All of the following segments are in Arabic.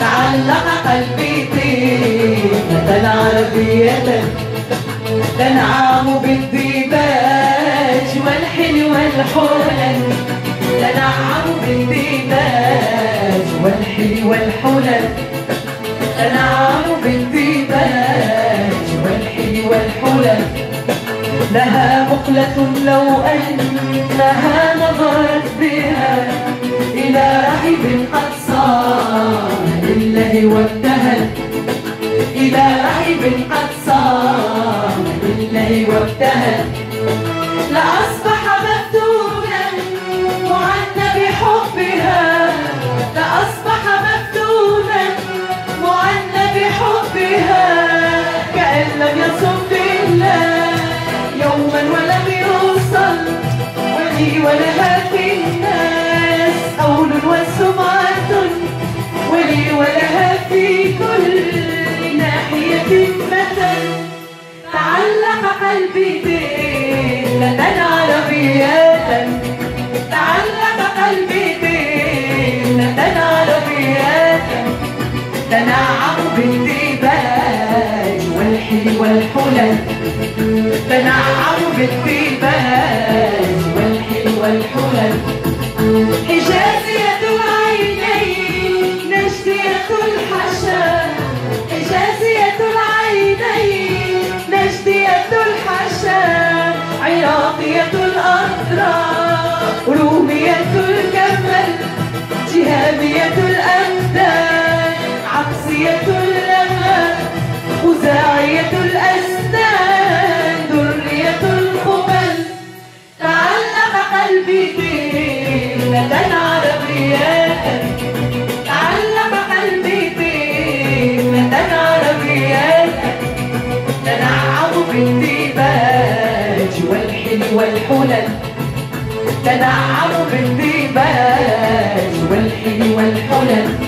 تعلق قلبي طفلة عربية تنعم بالديباج والحلي والحلل تنعم بالديباج والحلي والحلل تنعم بالديباج والحلي والحلل لها مقلة لو أنها نظرت بها إلى رحب قد صار لله وابتهل لأصبح مفتونا معنى بحبها لأصبح مفتونا معنى بحبها كأن لم يصم بالله يوما ولم يوصل ولي ولها قلبي دلة عربية تعلق قلبي دلة عربية تنعم بالديباج والحلي والحلل بالديباج. والحلي عراقية الأطراف رومية الكمل جهامية الأنداد عكسية والحلل تنعم بالديباج والحل والحلل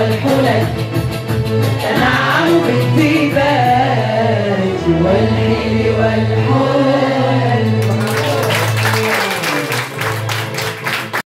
والحلل تنعم بالديبات والحيل والحلل.